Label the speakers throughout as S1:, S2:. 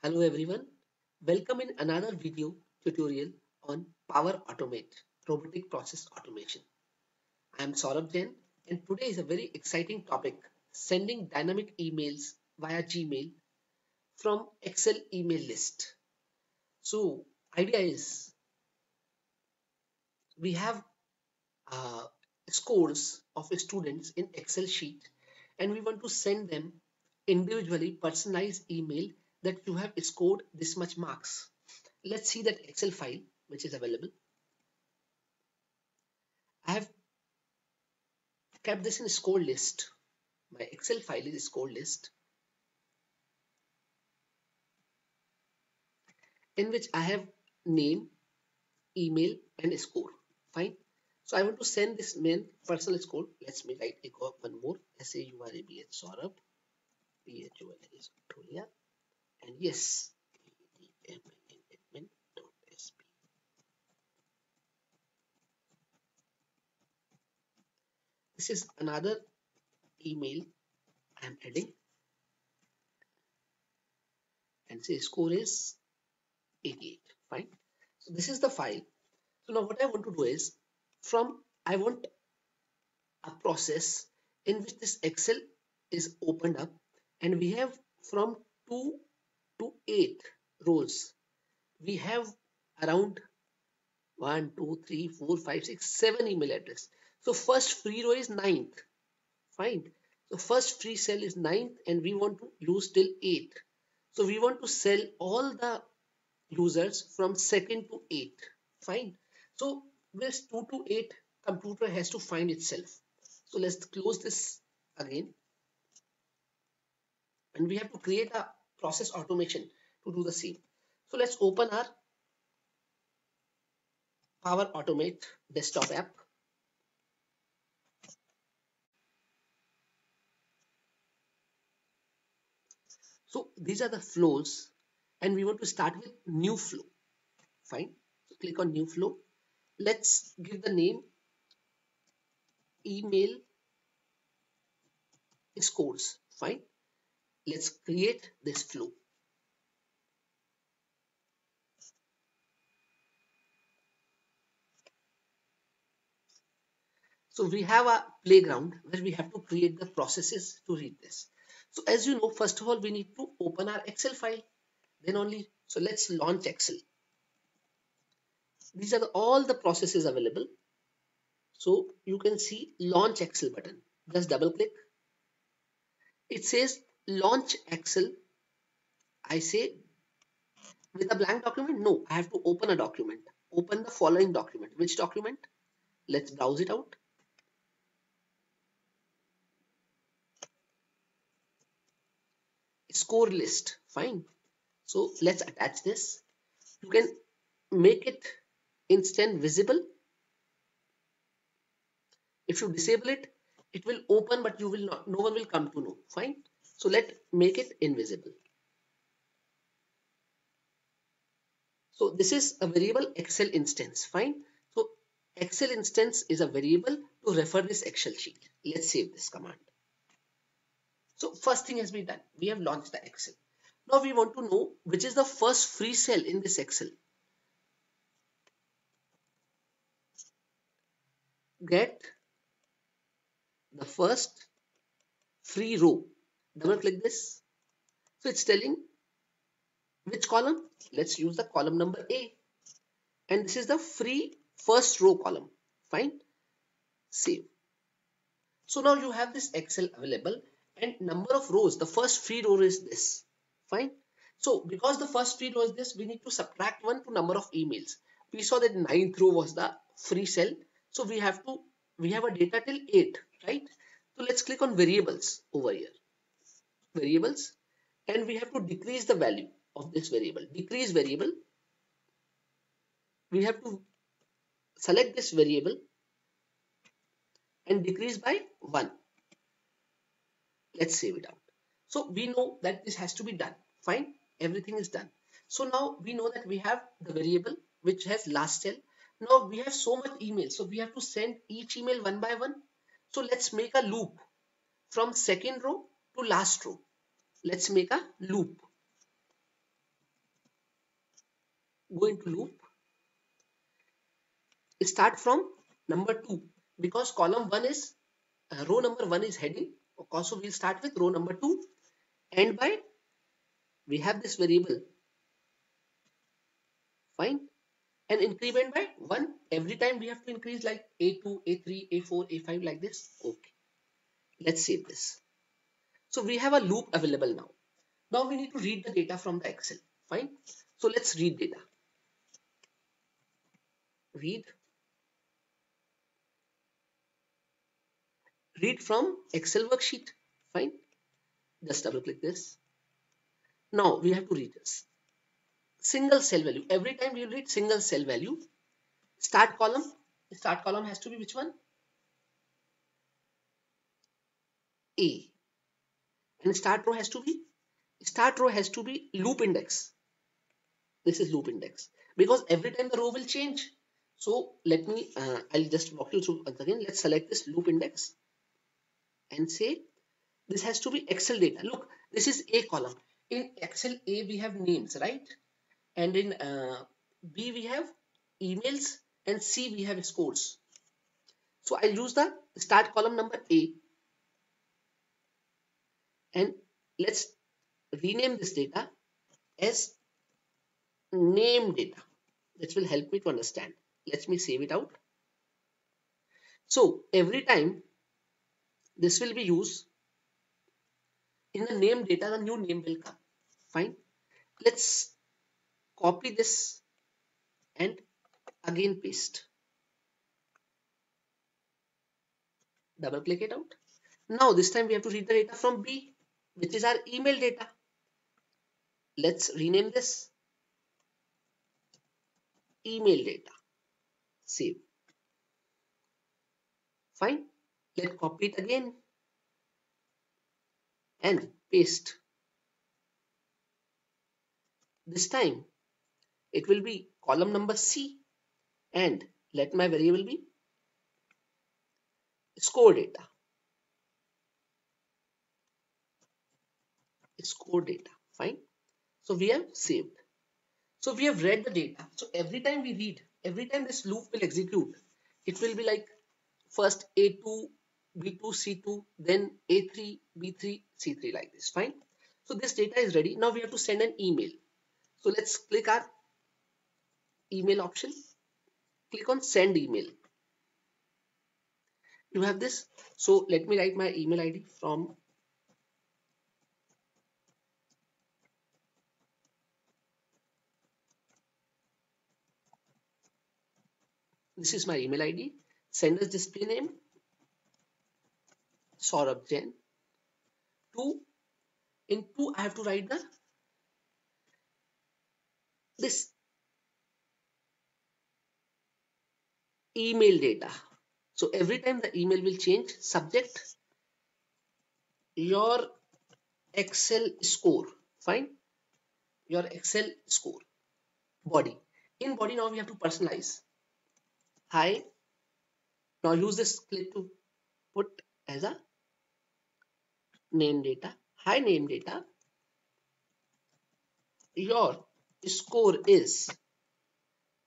S1: Hello everyone, welcome in another video tutorial on Power Automate, Robotic Process Automation. I am Saurabh Jain and today is a very exciting topic, sending dynamic emails via Gmail from Excel email list. So idea is we have uh, scores of students in Excel sheet and we want to send them individually personalized email that you have scored this much marks. Let's see that Excel file which is available. I have kept this in score list. My Excel file is score list in which I have name, email and score. Fine. So I want to send this main personal score. Let's me write one more. S A U R A B H Saurabh. P H O L Victoria and yes this is another email I'm adding. And say score is 88 fine. So this is the file. So now what I want to do is from I want a process in which this Excel is opened up and we have from 2 to 8 rows. We have around 1 2 3 4 5 6 7 email address. So first free row is 9th fine. So first free cell is 9th and we want to use till 8 so we want to sell all the users from 2nd to 8th fine. So this 2 to 8 computer has to find itself. So let's close this again. And we have to create a process automation to do the same. So let's open our Power Automate desktop app. So these are the flows and we want to start with new flow. Fine. So click on new flow. Let's give the name email scores. Fine let's create this flow So we have a playground where we have to create the processes to read this. So as you know, first of all, we need to open our Excel file. Then only, so let's launch Excel. These are the, all the processes available. So you can see launch Excel button. Just double click. It says launch Excel, I say with a blank document, no, I have to open a document. Open the following document. Which document? Let's browse it out. Score list, fine. So let's attach this. You can make it instant visible. If you disable it, it will open but you will not, no one will come to know, fine. So let make it invisible. So this is a variable Excel instance. Fine. So Excel instance is a variable to refer this Excel sheet. Let's save this command. So first thing has been done. We have launched the Excel. Now we want to know which is the first free cell in this Excel. Get the first free row double click this. So it's telling which column? Let's use the column number a. And this is the free first row column. Fine? Save. So now you have this excel available. And number of rows. The first free row is this. Fine? So because the first free row is this we need to subtract one to number of emails. We saw that ninth row was the free cell. So we have to we have a data till 8 right? So let's click on variables over here variables and we have to decrease the value of this variable. Decrease variable we have to select this variable and decrease by 1 let's save it out. So we know that this has to be done. Fine everything is done. So now we know that we have the variable which has last cell. Now we have so much email so we have to send each email one by one. So let's make a loop from second row to last row let's make a loop. Go into loop. Start from number 2 because column 1 is uh, row number 1 is heading. So we'll start with row number 2 and by we have this variable. Fine. And increment by 1 every time we have to increase like a2 a3 a4 a5 like this. Okay. Let's save this so we have a loop available now. Now we need to read the data from the excel. Fine? So let's read data. Read. Read from excel worksheet. Fine? Just double click this. Now we have to read this. Single cell value. Every time we read single cell value, start column, start column has to be which one? A. And start row has to be, start row has to be loop index. This is loop index because every time the row will change. So let me, uh, I'll just walk you through once again. Let's select this loop index and say this has to be Excel data. Look, this is A column. In Excel A, we have names, right? and in uh, B we have emails and C we have scores. So I'll use the start column number A and let's rename this data as name data. This will help me to understand. Let me save it out. So every time this will be used in the name data, the new name will come. Fine. Let's copy this and again paste double click it out now this time we have to read the data from B which is our email data. Let's rename this email data. Save. Fine. Let's copy it again and paste. This time it will be column number C and let my variable be score data. Score data, fine. So we have saved. So we have read the data. So every time we read, every time this loop will execute, it will be like first A2, B2, C2, then A3, B3, C3 like this, fine. So this data is ready. Now we have to send an email. So let's click our email option click on send email you have this so let me write my email id from this is my email id sender's display name Saurabh Jain 2 in 2 I have to write the this email data. So every time the email will change, subject, your Excel score, fine, your Excel score, body. In body now we have to personalize. Hi, now use this click to put as a name data. Hi name data. Your score is,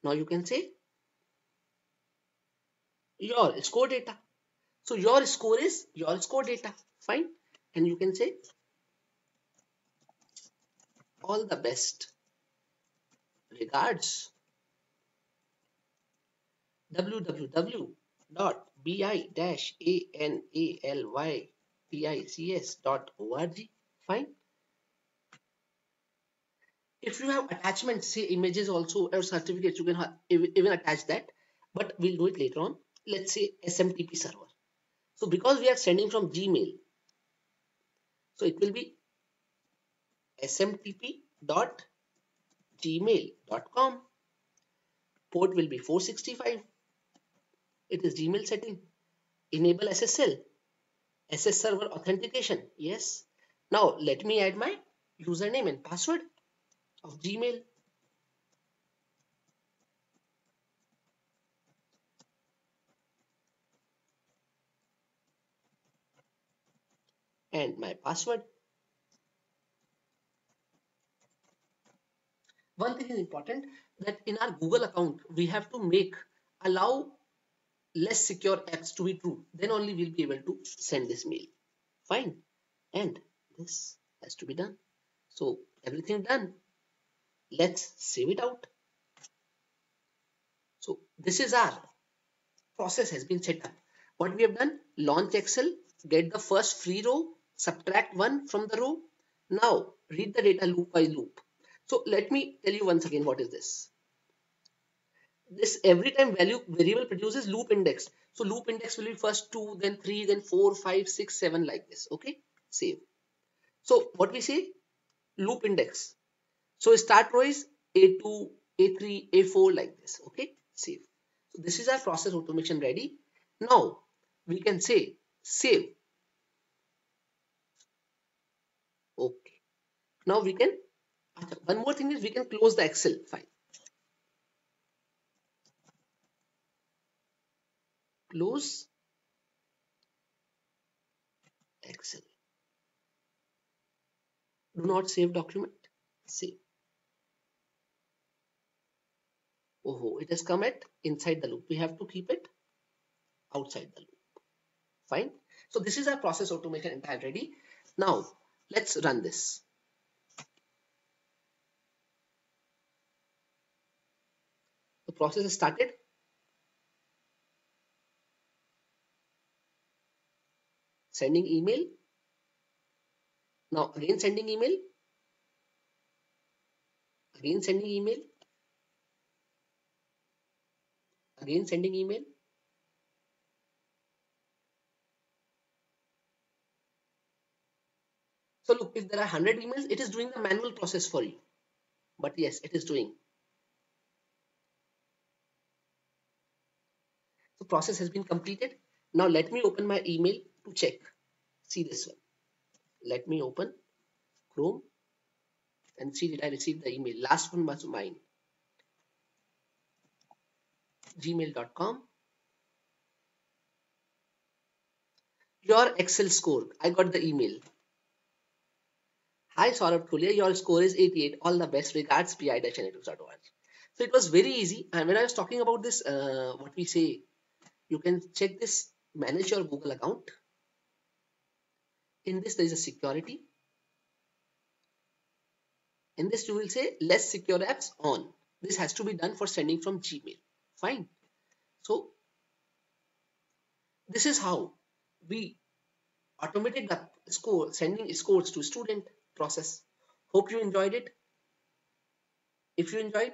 S1: now you can say your score data. So your score is your score data. Fine. And you can say all the best. Regards. www.bi-analytics.org. Fine. If you have attachments, say images also or certificates, you can even attach that. But we'll do it later on let's say SMTP server. So because we are sending from Gmail, so it will be smtp.gmail.com. Port will be 465. It is Gmail setting. Enable SSL. SS server authentication. Yes. Now let me add my username and password of Gmail. and my password. one thing is important that in our Google account, we have to make allow less secure x to be true. Then only we'll be able to send this mail. Fine. And this has to be done. So everything done. Let's save it out. So this is our process has been set up. What we have done, launch Excel, get the first free row, subtract one from the row. Now read the data loop by loop. So let me tell you once again what is this. This every time value variable produces loop index. So loop index will be first two, then three, then four, five, six, seven like this. Okay, save. So what we say, loop index. So start row is A2, A3, A4 like this. Okay, save. So this is our process automation ready. Now we can say save. Okay. Now we can, one more thing is we can close the Excel file. Close Excel. Do not save document. Save. Oh, it has come at inside the loop. We have to keep it outside the loop. Fine. So this is our process automation entire ready. Now let's run this. The process is started. Sending email. Now again sending email. Again sending email. Again sending email. So look, if there are 100 emails, it is doing the manual process for you. But yes, it is doing. The process has been completed. Now let me open my email to check. See this one. Let me open Chrome and see did I receive the email. Last one was mine. gmail.com your excel score. I got the email. Hi saurabh Thulia, your score is 88 all the best. Regards bi-analytics.org so it was very easy. And when i was talking about this uh, what we say you can check this manage your google account in this there is a security. In this you will say less secure apps on. This has to be done for sending from gmail. Fine. So this is how we automated the score sending scores to student process. Hope you enjoyed it. If you enjoyed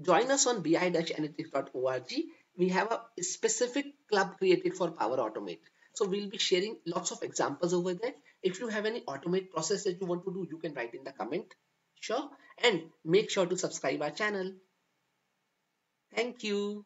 S1: join us on bi-analytics.org we have a specific club created for power automate so we'll be sharing lots of examples over there. If you have any automate process that you want to do you can write in the comment. Sure. And make sure to subscribe our channel. Thank you.